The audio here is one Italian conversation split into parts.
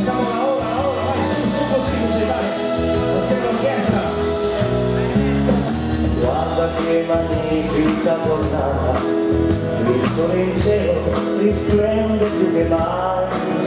facciamola ora, ora, vai, su, su così, così, vai, passiamo l'orchestra. Guarda che magnifica giornata, il sole in cielo risplende più che mai.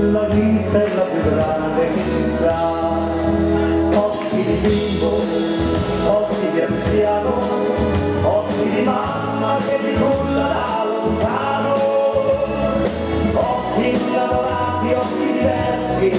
la vista è la più grande che ci sta. Occhi di bimbo occhi di anziano occhi di mamma che ti culla da lontano. Occhi lavorati occhi diversi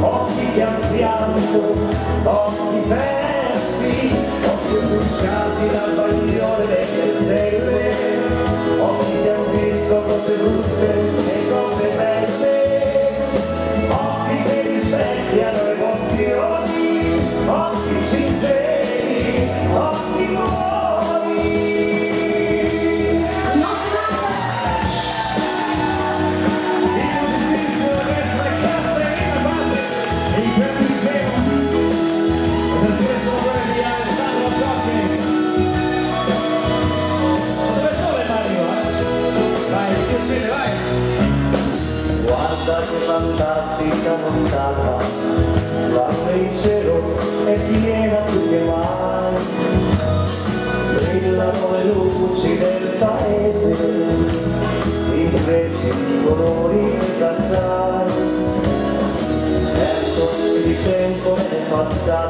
occhi di anziano occhi persi Guarda che fantastica montata, quando il cielo è piena tu che mai, brilla le luci del paese, invece di colori che cassai, certo che di tempo è passato.